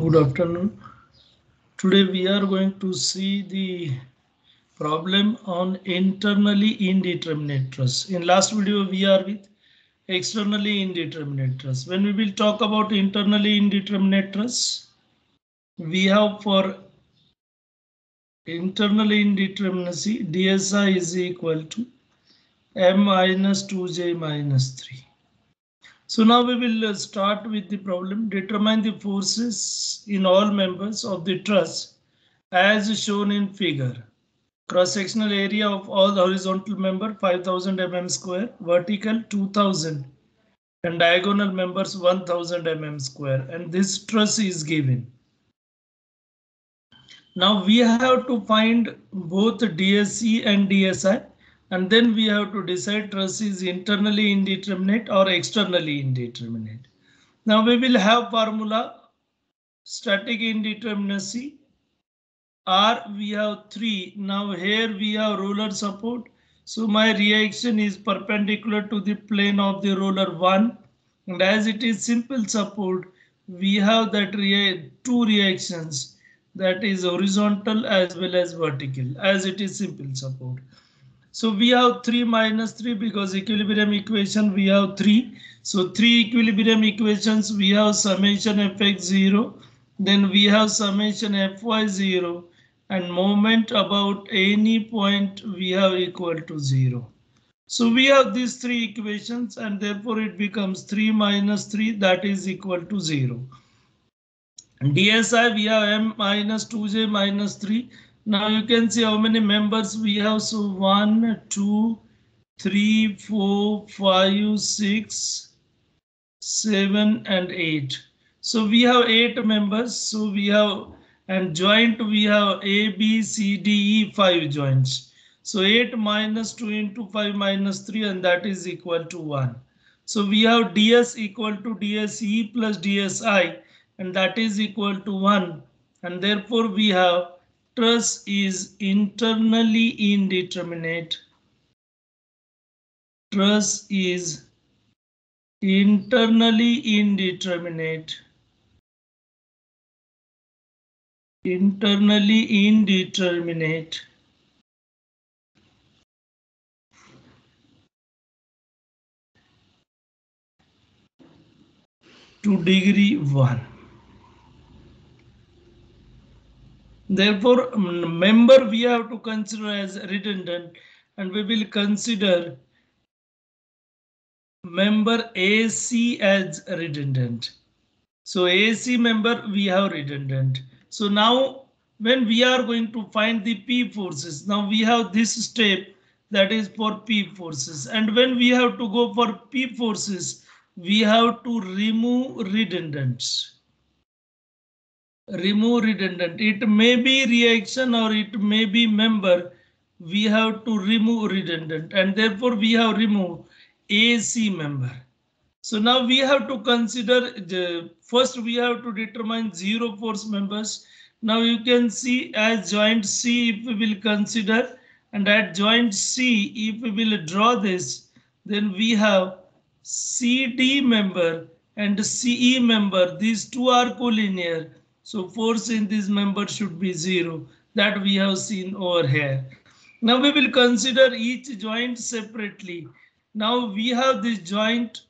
Good afternoon. Today we are going to see the problem on internally indeterminate truss. In last video we are with externally indeterminate truss. When we will talk about internally indeterminate truss, we have for internally indeterminacy DSI is equal to m minus 2j minus 3. So now we will uh, start with the problem. Determine the forces in all members of the truss as shown in figure. Cross-sectional area of all horizontal member 5000 mm square, vertical 2000 and diagonal members 1000 mm square and this truss is given. Now we have to find both DSE and DSI and then we have to decide truss is internally indeterminate or externally indeterminate. Now we will have formula static indeterminacy R we have 3. Now here we have roller support. So my reaction is perpendicular to the plane of the roller 1 and as it is simple support we have that rea two reactions that is horizontal as well as vertical as it is simple support. So we have 3 minus 3 because equilibrium equation we have 3. So 3 equilibrium equations we have summation fx 0. Then we have summation fy 0 and moment about any point we have equal to 0. So we have these three equations and therefore it becomes 3 minus 3 that is equal to 0. DSI we have m minus 2j minus 3 now you can see how many members we have. So one, two, three, four, five, six, seven, and eight. So we have eight members. So we have and joint we have A, B, C, D, E, five joints. So 8 minus 2 into 5 minus 3 and that is equal to 1. So we have ds equal to dse plus dsi and that is equal to 1 and therefore we have truss is internally indeterminate. Truss is internally indeterminate. Internally indeterminate. to degree 1. Therefore, member we have to consider as redundant and we will consider member AC as redundant. So AC member we have redundant. So now when we are going to find the P forces, now we have this step that is for P forces. And when we have to go for P forces, we have to remove redundants remove redundant. It may be reaction or it may be member. We have to remove redundant and therefore we have removed AC member. So now we have to consider the first we have to determine zero force members. Now you can see as joint C if we will consider and at joint C if we will draw this then we have CD member and CE member. These two are collinear so force in this member should be zero that we have seen over here. Now we will consider each joint separately. Now we have this joint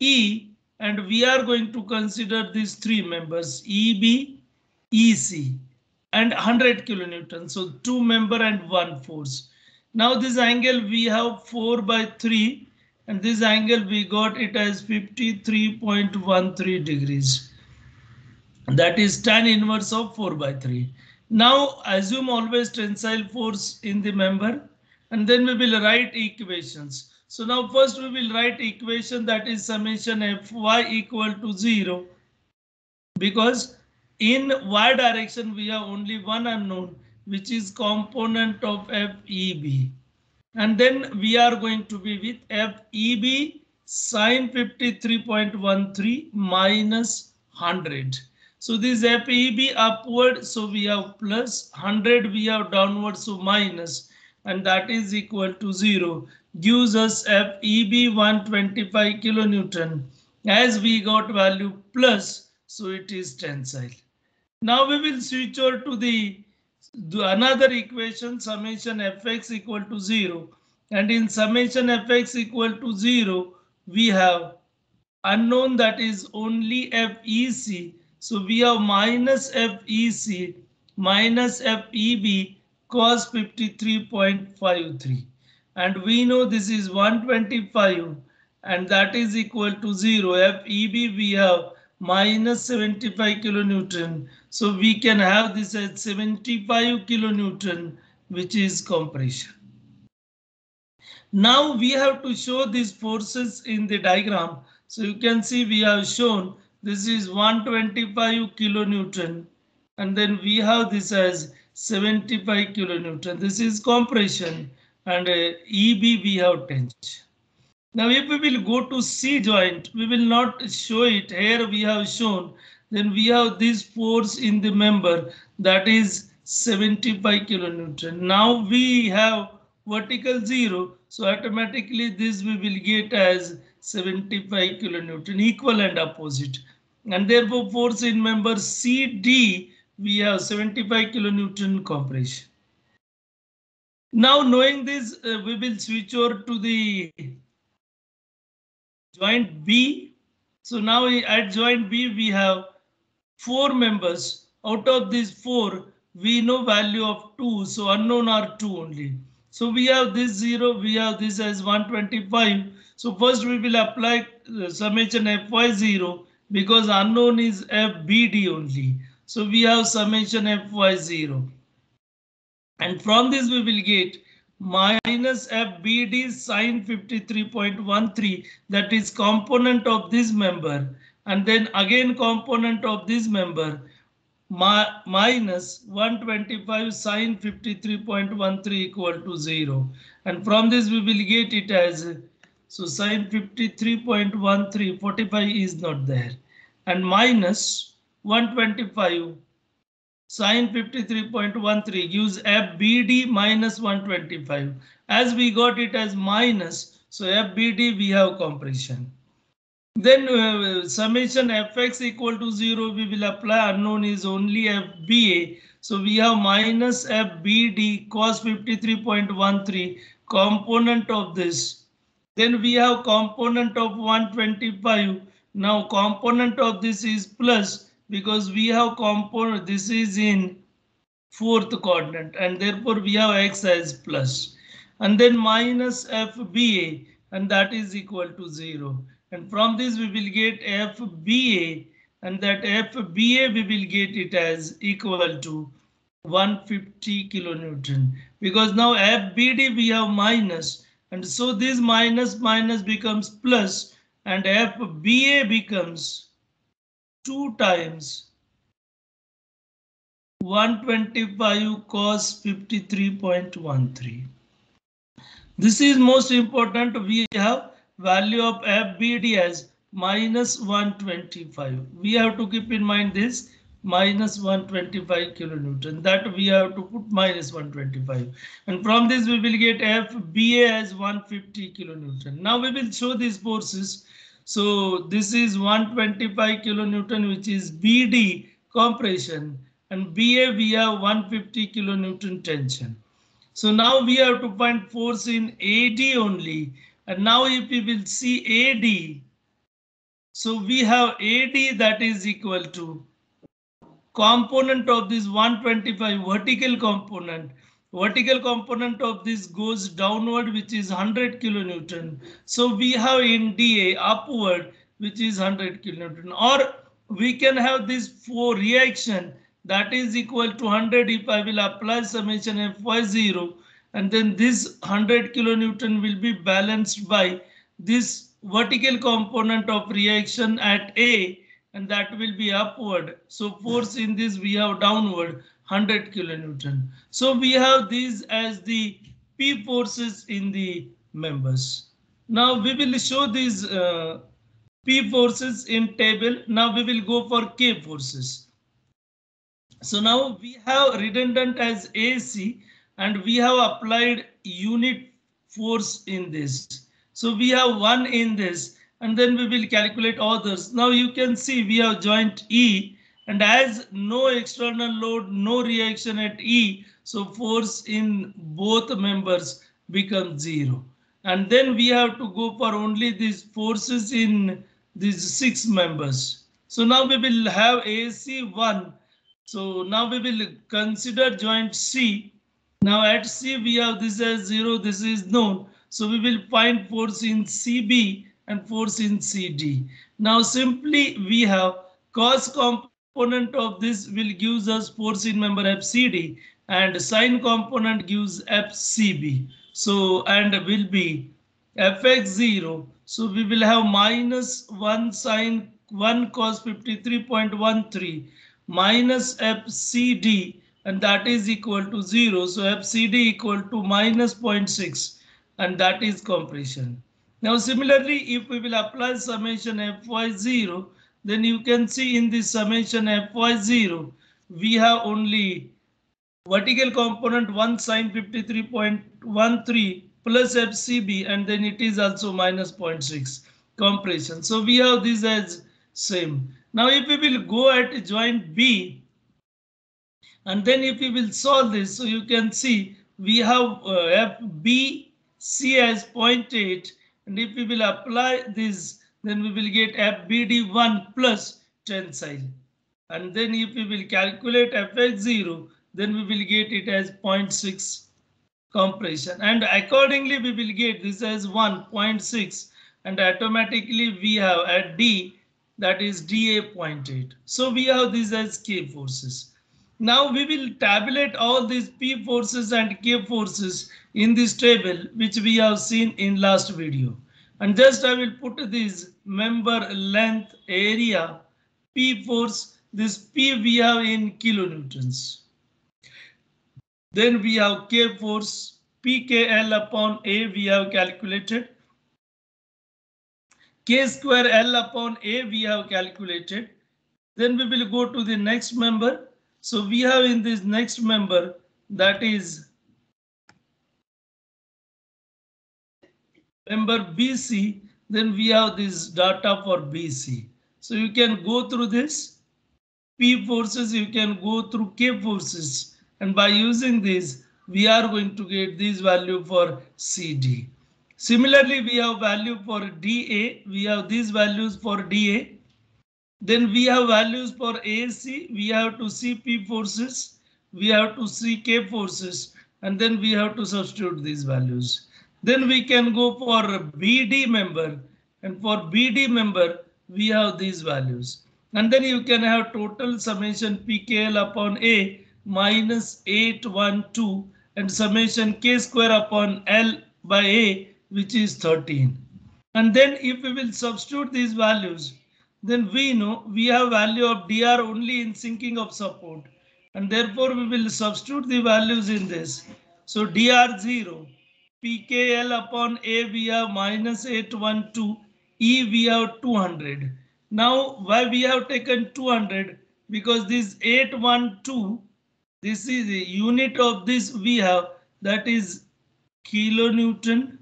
E and we are going to consider these three members EB, EC and 100 kilonewton. So two member and one force. Now this angle we have 4 by 3 and this angle we got it as 53.13 degrees that is tan inverse of 4 by 3. Now assume always tensile force in the member and then we will write equations. So now first we will write equation that is summation Fy equal to 0 because in y direction we have only one unknown which is component of FEB. And then we are going to be with FEB sine 53.13 minus 100. So this FEB upward, so we have plus 100, we have downward, so minus, and that is equal to zero. Gives us FEB 125 kilonewton. As we got value plus, So it is tensile. Now we will switch over to the, the another equation summation fx equal to 0 and in summation fx equal to 0 we have unknown that is only fec so we have minus fec minus feb cos 53.53 and we know this is 125 and that is equal to 0 feb we have minus 75 kilonewton. So we can have this at 75 kilonewton which is compression. Now we have to show these forces in the diagram. So you can see we have shown this is 125 kilonewton and then we have this as 75 kilonewton. This is compression and uh, EB we have tension. Now if we will go to C joint, we will not show it. Here we have shown, then we have this force in the member that is 75 kilonewton. Now we have vertical zero, so automatically this we will get as 75 kilonewton equal and opposite. And therefore force in member CD we have 75 kilonewton compression. Now knowing this uh, we will switch over to the joint B. So now at joint B we have four members. Out of these four we know value of 2 so unknown are 2 only. So we have this 0 we have this as 125 so first we will apply uh, summation fy0 because unknown is fbd only. So we have summation fy0. And from this we will get minus fbd sine 53.13 that is component of this member and then again component of this member minus 125 sine 53.13 equal to 0 and from this we will get it as so sine 53.13, 45 is not there. And minus 125 sine 53.13 gives FBD minus 125. As we got it as minus, so FBD we have compression. Then uh, summation fx equal to 0 we will apply unknown is only FBA. So we have minus FBD cos 53.13 component of this then we have component of 125. Now component of this is plus because we have component, this is in fourth coordinate and therefore we have x as plus. And then minus FBA and that is equal to 0. And from this we will get FBA and that FBA we will get it as equal to 150 kilonewton because now FBD we have minus. And so this minus minus becomes plus and FBA becomes 2 times 125 cos 53.13. This is most important. We have value of FBD as minus 125. We have to keep in mind this minus 125 kilonewton that we have to put minus 125 and from this we will get FBA as 150 kilonewton. Now we will show these forces. So this is 125 kilonewton which is BD compression and BA we have 150 kilonewton tension. So now we have to find force in AD only and now if we will see AD so we have AD that is equal to component of this 125 vertical component vertical component of this goes downward which is 100 kilonewton. So we have in da upward which is 100 kilonewton. Or we can have this four reaction that is equal to 100 if i will apply summation fy0 and then this 100 kilonewton will be balanced by this vertical component of reaction at a and that will be upward. So force in this we have downward 100 kilonewton. So we have these as the P forces in the members. Now we will show these uh, P forces in table. Now we will go for K forces. So now we have redundant as AC and we have applied unit force in this. So we have one in this and then we will calculate others. Now you can see we have joint E and as no external load, no reaction at E, so force in both members becomes zero. And then we have to go for only these forces in these six members. So now we will have AC1. So now we will consider joint C. Now at C we have this as zero, this is known. So we will find force in CB and force in CD. Now simply we have cos component of this will gives us force in member FCD and sine component gives FCB. So and will be Fx0. So we will have minus 1 sine 1 cos 53.13 minus FCD and that is equal to 0. So FCD equal to minus 0.6 and that is compression. Now similarly, if we will apply summation Fy0, then you can see in this summation Fy0, we have only vertical component 1 sine 53.13 plus FCB and then it is also minus 0.6 compression. So we have this as same. Now if we will go at joint B and then if we will solve this, so you can see we have uh, as 0.8 and if we will apply this then we will get FBD1 plus tensile. And then if we will calculate Fx0 then we will get it as 0.6 compression and accordingly we will get this as 1.6 and automatically we have at D that is dA 0.8. So we have this as K forces. Now we will tabulate all these P forces and K forces in this table which we have seen in last video. And just I will put this member length area P force this P we have in kilonewtons. Then we have K force PKL upon A we have calculated. K square L upon A we have calculated. Then we will go to the next member. So we have in this next member that is member BC. Then we have this data for BC. So you can go through this P forces, you can go through K forces and by using this, we are going to get this value for CD. Similarly, we have value for DA. We have these values for DA. Then we have values for AC. We have to see P forces. We have to see K forces. And then we have to substitute these values. Then we can go for BD member. And for BD member, we have these values. And then you can have total summation PKL upon A minus 812 and summation k square upon L by A, which is 13. And then if we will substitute these values, then we know we have value of dr only in sinking of support. And therefore we will substitute the values in this. So dr 0, pkl upon A we have minus 812, E we have 200. Now why we have taken 200? Because this 812 this is the unit of this we have that is kilonewton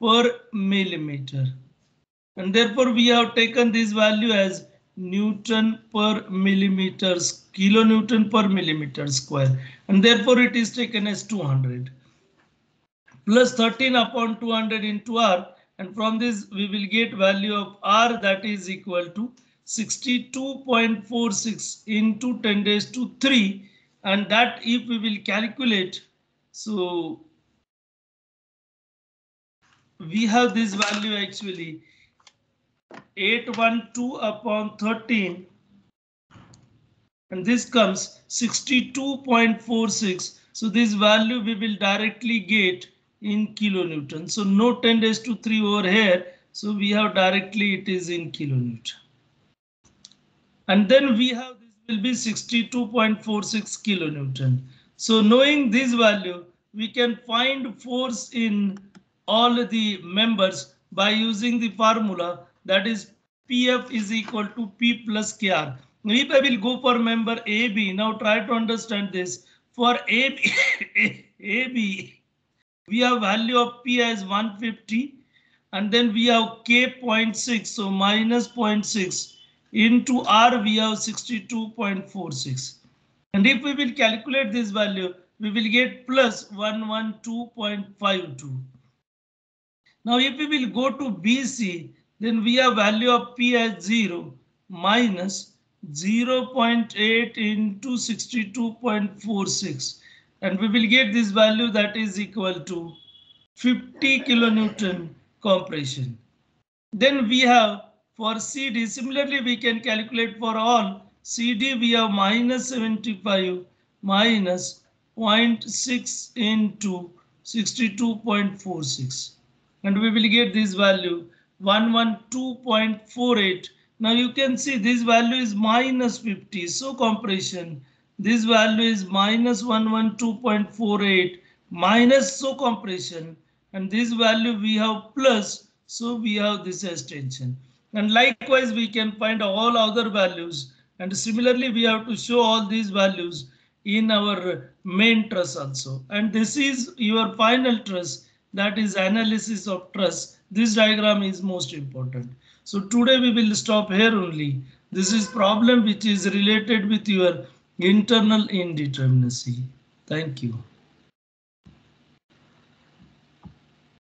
per millimeter. And therefore we have taken this value as Newton per millimeter, kilonewton per millimeter square. And therefore it is taken as 200 plus 13 upon 200 into R. And from this we will get value of R that is equal to 62.46 into 10 raised to 3 and that if we will calculate so we have this value actually 812 upon 13 and this comes 62.46 so this value we will directly get in kilonewton so no 10 raised to 3 over here so we have directly it is in kilonewton and then we have this will be 62.46 kilonewton. So knowing this value, we can find force in all the members by using the formula that is PF is equal to P plus KR. If I will go for member AB, now try to understand this. For AB, AB we have value of P as 150 and then we have K 0.6, so minus 0.6 into R we have 62.46. And if we will calculate this value, we will get plus 112.52. Now if we will go to BC, then we have value of P as 0 minus 0.8 into 62.46 and we will get this value that is equal to 50 kilonewton compression. Then we have for CD, similarly we can calculate for all CD we have minus 75 minus 0.6 into 62.46 and we will get this value 112.48 now you can see this value is minus 50. So compression, this value is minus 112.48 minus so compression and this value we have plus. So we have this extension. And likewise, we can find all other values. And similarly, we have to show all these values in our main truss also. And this is your final truss that is analysis of truss. This diagram is most important. So today we will stop here only. This is problem which is related with your internal indeterminacy. Thank you.